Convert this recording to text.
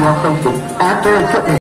welcome to after equipment.